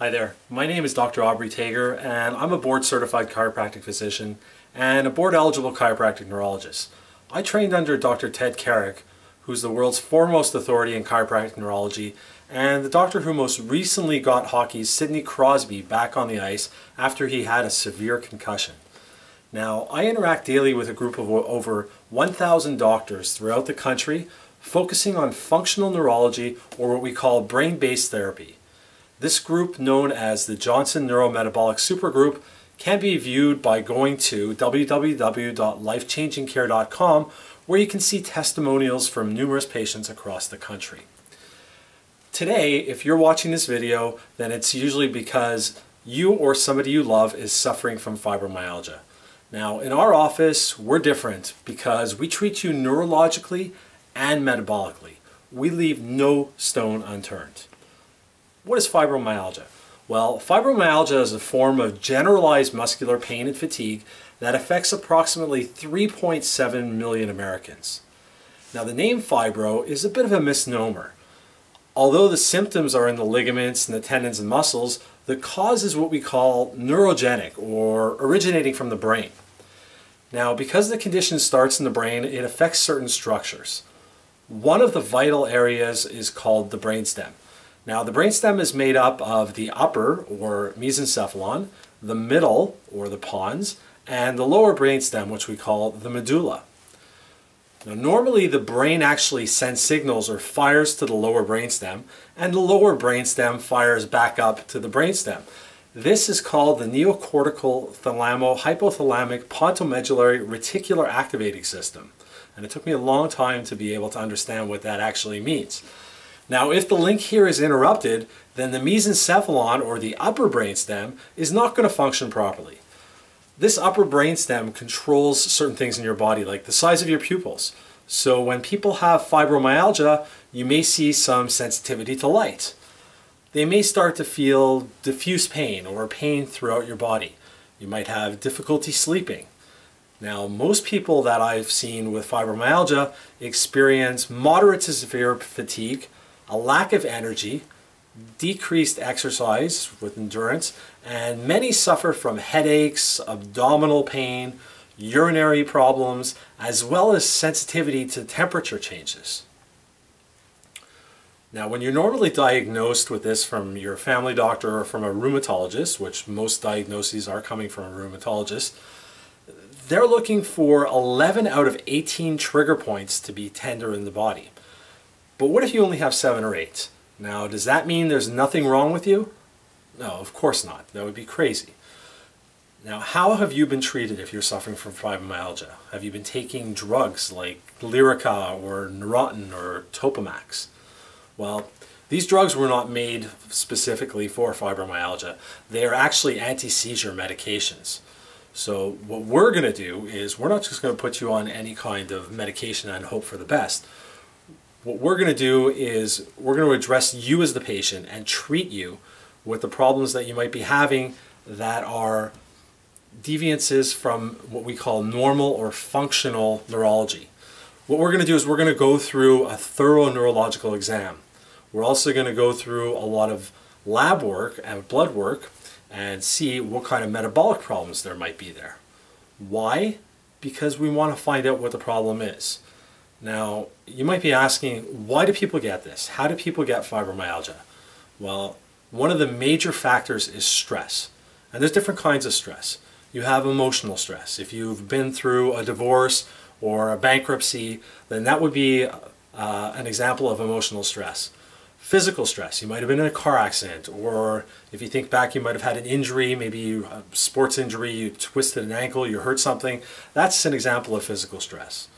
Hi there, my name is Dr. Aubry Tager and I'm a board certified chiropractic physician and a board eligible chiropractic neurologist. I trained under Dr. Ted Carrick, who's the world's foremost authority in chiropractic neurology and the doctor who most recently got hockey's Sidney Crosby back on the ice after he had a severe concussion. Now, I interact daily with a group of over 1,000 doctors throughout the country focusing on functional neurology or what we call brain-based therapy. This group, known as the Johnson Neurometabolic Supergroup, can be viewed by going to www.lifechangingcare.com where you can see testimonials from numerous patients across the country. Today, if you're watching this video, then it's usually because you or somebody you love is suffering from fibromyalgia. Now, in our office, we're different because we treat you neurologically and metabolically. We leave no stone unturned. What is fibromyalgia? Well, fibromyalgia is a form of generalized muscular pain and fatigue that affects approximately 3.7 million Americans. Now, the name fibro is a bit of a misnomer. Although the symptoms are in the ligaments and the tendons and muscles, the cause is what we call neurogenic or originating from the brain. Now, because the condition starts in the brain, it affects certain structures. One of the vital areas is called the brainstem. Now the brainstem is made up of the upper or mesencephalon, the middle or the pons, and the lower brainstem which we call the medulla. Now normally the brain actually sends signals or fires to the lower brainstem and the lower brainstem fires back up to the brainstem. This is called the neocortical thalamo-hypothalamic pontomedullary reticular activating system. And it took me a long time to be able to understand what that actually means. Now, if the link here is interrupted, then the mesencephalon, or the upper brainstem, is not going to function properly. This upper brainstem controls certain things in your body, like the size of your pupils. So when people have fibromyalgia, you may see some sensitivity to light. They may start to feel diffuse pain or pain throughout your body. You might have difficulty sleeping. Now, most people that I've seen with fibromyalgia experience moderate to severe fatigue, a lack of energy, decreased exercise with endurance, and many suffer from headaches, abdominal pain, urinary problems, as well as sensitivity to temperature changes. Now, when you're normally diagnosed with this from your family doctor or from a rheumatologist, which most diagnoses are coming from a rheumatologist, they're looking for 11 out of 18 trigger points to be tender in the body. But what if you only have seven or eight? Now, does that mean there's nothing wrong with you? No, of course not. That would be crazy. Now, how have you been treated if you're suffering from fibromyalgia? Have you been taking drugs like Lyrica or Neurontin or Topamax? Well, these drugs were not made specifically for fibromyalgia. They are actually anti-seizure medications. So what we're going to do is we're not just going to put you on any kind of medication and hope for the best. What we're going to do is we're going to address you as the patient and treat you with the problems that you might be having that are deviances from what we call normal or functional neurology. What we're going to do is we're going to go through a thorough neurological exam. We're also going to go through a lot of lab work and blood work and see what kind of metabolic problems there might be there. Why? Because we want to find out what the problem is. Now, you might be asking, why do people get this? How do people get fibromyalgia? Well, one of the major factors is stress. And there's different kinds of stress. You have emotional stress. If you've been through a divorce or a bankruptcy, then that would be uh, an example of emotional stress. Physical stress, you might have been in a car accident, or if you think back, you might have had an injury, maybe a sports injury, you twisted an ankle, you hurt something. That's an example of physical stress.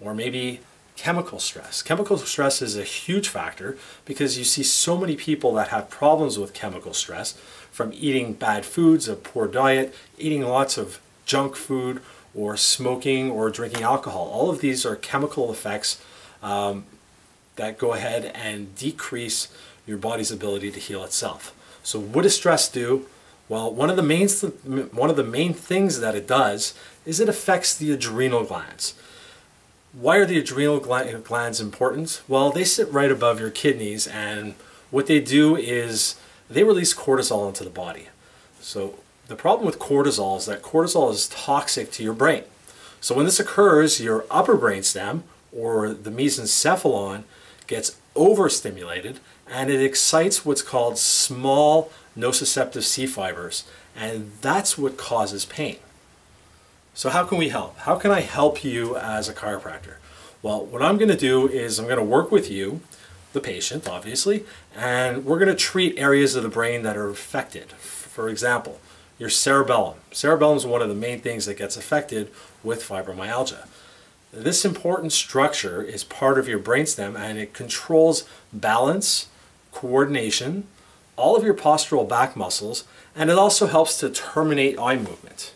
Or maybe chemical stress. Chemical stress is a huge factor because you see so many people that have problems with chemical stress from eating bad foods, a poor diet, eating lots of junk food, or smoking or drinking alcohol. All of these are chemical effects um, that go ahead and decrease your body's ability to heal itself. So what does stress do? Well, one of the main one of the main things that it does is it affects the adrenal glands. Why are the adrenal glands important? Well, they sit right above your kidneys and what they do is they release cortisol into the body. So the problem with cortisol is that cortisol is toxic to your brain. So when this occurs, your upper brainstem or the mesencephalon gets overstimulated and it excites what's called small nociceptive C fibers and that's what causes pain. So how can we help? How can I help you as a chiropractor? Well, what I'm going to do is I'm going to work with you, the patient obviously, and we're going to treat areas of the brain that are affected. For example, your cerebellum. Cerebellum is one of the main things that gets affected with fibromyalgia. This important structure is part of your brainstem and it controls balance, coordination, all of your postural back muscles, and it also helps to terminate eye movement.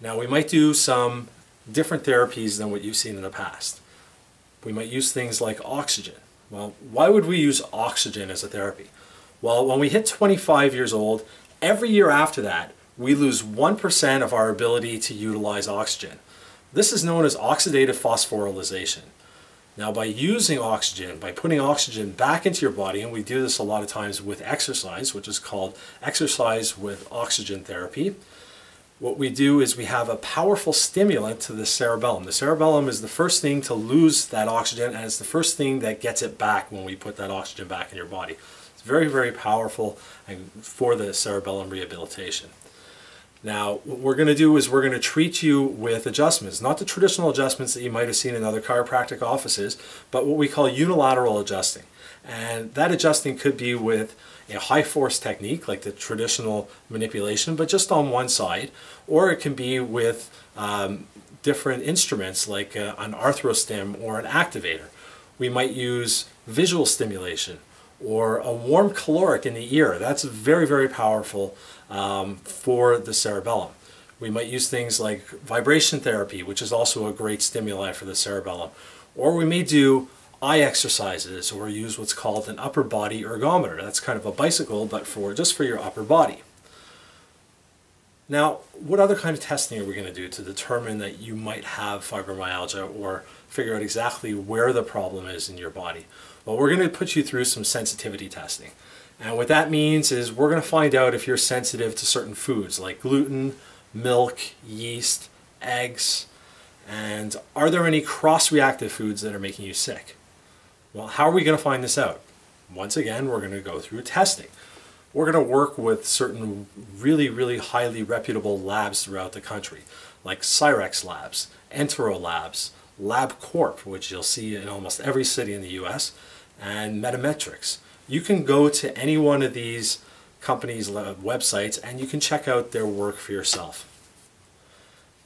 Now we might do some different therapies than what you've seen in the past. We might use things like oxygen. Well, why would we use oxygen as a therapy? Well, when we hit 25 years old, every year after that, we lose 1% of our ability to utilize oxygen. This is known as oxidative phosphorylation. Now by using oxygen, by putting oxygen back into your body, and we do this a lot of times with exercise, which is called exercise with oxygen therapy, what we do is we have a powerful stimulant to the cerebellum. The cerebellum is the first thing to lose that oxygen and it's the first thing that gets it back when we put that oxygen back in your body. It's very, very powerful and for the cerebellum rehabilitation. Now, what we're going to do is we're going to treat you with adjustments, not the traditional adjustments that you might have seen in other chiropractic offices, but what we call unilateral adjusting. And that adjusting could be with a high force technique like the traditional manipulation, but just on one side, or it can be with um, different instruments like uh, an arthrostim or an activator. We might use visual stimulation or a warm caloric in the ear. That's very, very powerful um, for the cerebellum. We might use things like vibration therapy, which is also a great stimuli for the cerebellum. Or we may do eye exercises or use what's called an upper body ergometer. That's kind of a bicycle, but for just for your upper body. Now, what other kind of testing are we going to do to determine that you might have fibromyalgia or figure out exactly where the problem is in your body? Well, we're going to put you through some sensitivity testing. And what that means is we're going to find out if you're sensitive to certain foods like gluten, milk, yeast, eggs, and are there any cross-reactive foods that are making you sick? Well, how are we going to find this out? Once again, we're going to go through testing. We're going to work with certain really, really highly reputable labs throughout the country, like Cyrex Labs, Entero Labs, LabCorp, which you'll see in almost every city in the US, and Metametrix. You can go to any one of these companies' websites and you can check out their work for yourself.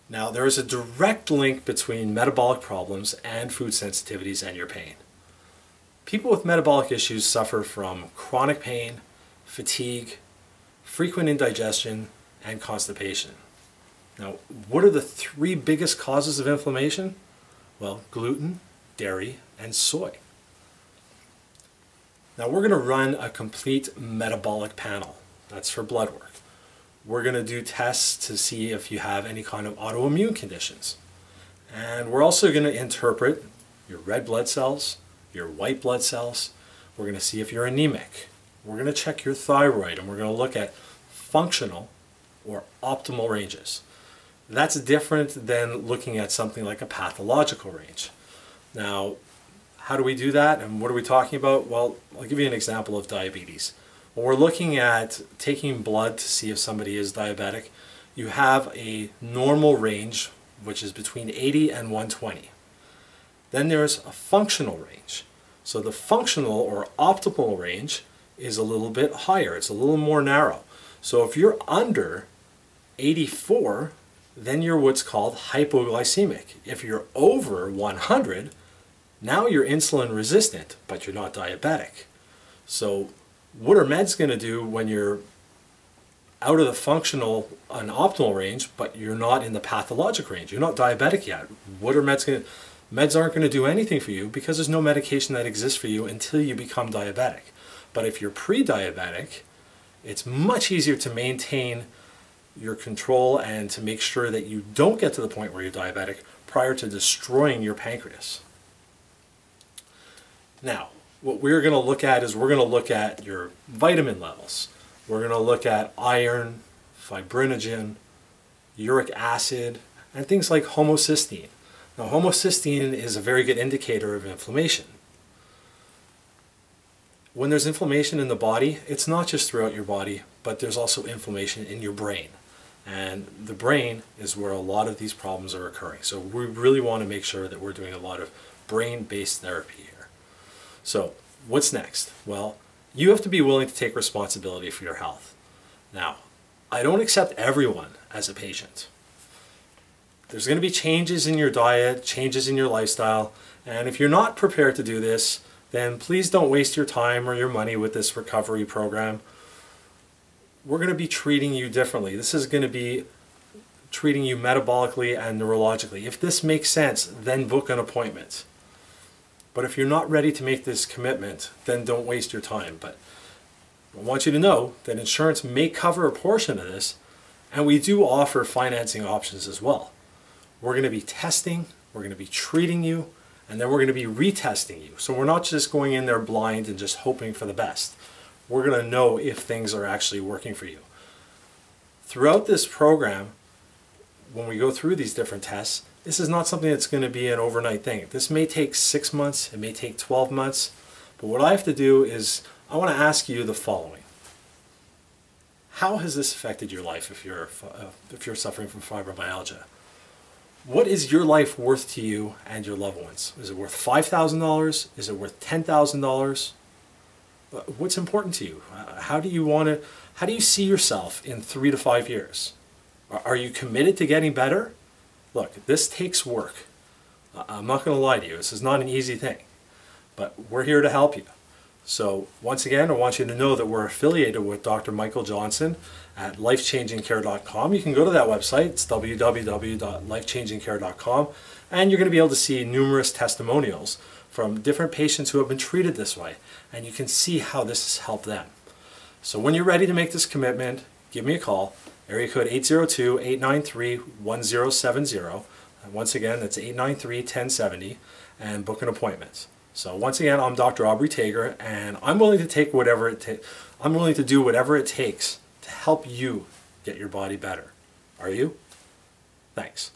Now, there is a direct link between metabolic problems and food sensitivities and your pain. People with metabolic issues suffer from chronic pain, fatigue, frequent indigestion, and constipation. Now, what are the three biggest causes of inflammation? Well, gluten, dairy, and soy. Now we're going to run a complete metabolic panel. That's for blood work. We're going to do tests to see if you have any kind of autoimmune conditions. And we're also going to interpret your red blood cells, your white blood cells. We're going to see if you're anemic. We're going to check your thyroid and we're going to look at functional or optimal ranges. That's different than looking at something like a pathological range. Now, how do we do that and what are we talking about? Well, I'll give you an example of diabetes. When we're looking at taking blood to see if somebody is diabetic, you have a normal range which is between 80 and 120. Then there's a functional range. So the functional or optimal range is a little bit higher. It's a little more narrow. So if you're under 84, then you're what's called hypoglycemic. If you're over 100, now you're insulin resistant, but you're not diabetic. So what are meds going to do when you're out of the functional and optimal range, but you're not in the pathologic range? You're not diabetic yet. What are meds going to Meds aren't going to do anything for you because there's no medication that exists for you until you become diabetic. But if you're pre-diabetic, it's much easier to maintain your control and to make sure that you don't get to the point where you're diabetic prior to destroying your pancreas. Now, what we're going to look at is we're going to look at your vitamin levels. We're going to look at iron, fibrinogen, uric acid, and things like homocysteine. Now, homocysteine is a very good indicator of inflammation. When there's inflammation in the body, it's not just throughout your body, but there's also inflammation in your brain. And the brain is where a lot of these problems are occurring. So we really want to make sure that we're doing a lot of brain-based therapy here. So what's next? Well, you have to be willing to take responsibility for your health. Now, I don't accept everyone as a patient. There's going to be changes in your diet, changes in your lifestyle, and if you're not prepared to do this, then please don't waste your time or your money with this recovery program. We're going to be treating you differently. This is going to be treating you metabolically and neurologically. If this makes sense, then book an appointment. But if you're not ready to make this commitment, then don't waste your time. But I want you to know that insurance may cover a portion of this, and we do offer financing options as well. We're going to be testing, we're going to be treating you, and then we're going to be retesting you. So we're not just going in there blind and just hoping for the best. We're going to know if things are actually working for you. Throughout this program, when we go through these different tests, this is not something that's going to be an overnight thing. This may take six months, it may take 12 months, but what I have to do is I want to ask you the following. How has this affected your life if you're, uh, if you're suffering from fibromyalgia? What is your life worth to you and your loved ones? Is it worth $5,000? Is it worth $10,000? Uh, what's important to you? Uh, how do you want to, how do you see yourself in three to five years? Are you committed to getting better? Look, this takes work. I'm not going to lie to you. This is not an easy thing. But we're here to help you. So once again, I want you to know that we're affiliated with Dr. Michael Johnson at lifechangingcare.com. You can go to that website. It's www.lifechangingcare.com. And you're going to be able to see numerous testimonials from different patients who have been treated this way. And you can see how this has helped them. So when you're ready to make this commitment, give me a call. Area code 802-893-1070. Once again, that's 893-1070 and book an appointment. So once again, I'm Dr. Aubry Tager and I'm willing to take whatever it takes. I'm willing to do whatever it takes to help you get your body better. Are you? Thanks.